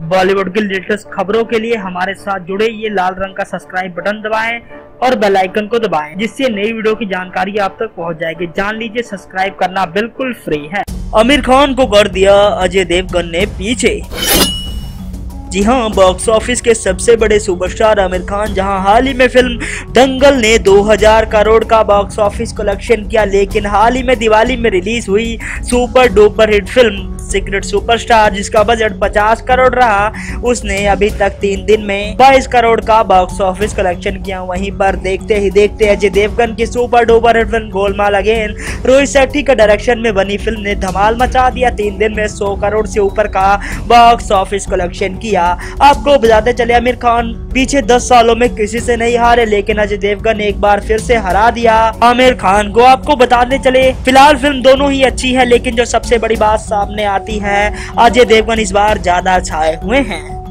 बॉलीवुड की लेटेस्ट खबरों के लिए हमारे साथ जुड़े। ये लाल रंग का सब्सक्राइब बटन दबाएँ और बेल आइकन को दबाएँ, जिससे नई वीडियो की जानकारी आप तक पहुँच जाएगी। जान लीजिए, सब्सक्राइब करना बिल्कुल फ्री है। आमिर खान को कर दिया अजय देवगन ने पीछे। जी हाँ बॉक्स ऑफ़िस के सबसे बड़े सुपरस्टार आमिर खान, जहाँ हाल ही में फ़िल्म दंगल ने 2000 करोड़ का बॉक्स ऑफ़िस कलेक्शन किया, लेकिन हाल ही में दिवाली में रिलीज़ हुई super duper hit film Secret Superstar जिसका बजट 50 करोड़ रहा। उसने अभी तक तीन दिन में 22 करोड़ का बॉक्स ऑफ़िस कलेक्शन किया। वहीं पर देखते ही देखते अजय देवगन की super duper hit film Golmaal Again Rohit Shetty के डायरेक्शन में बनी फ़िल्म ने धमाल मचा दिया। तीन दिन में सौ करोड़ से ऊपर का बॉक्स ऑफ़िस कलेक्शन किया। आपको बताते चले, आमिर खान पीछे दस सालों में किसी से नहीं हारे, लेकिन अजय देवगन एक बार फिर से हरा दिया। आमिर खान को आपको बताते चले, फ़िलहाल फ़िल्म दोनों ही अच्छी है, लेकिन जो सबसे बड़ी बात सामने आती है, अजय देवगन इस बार ज़्यादा छाए हुए हैं।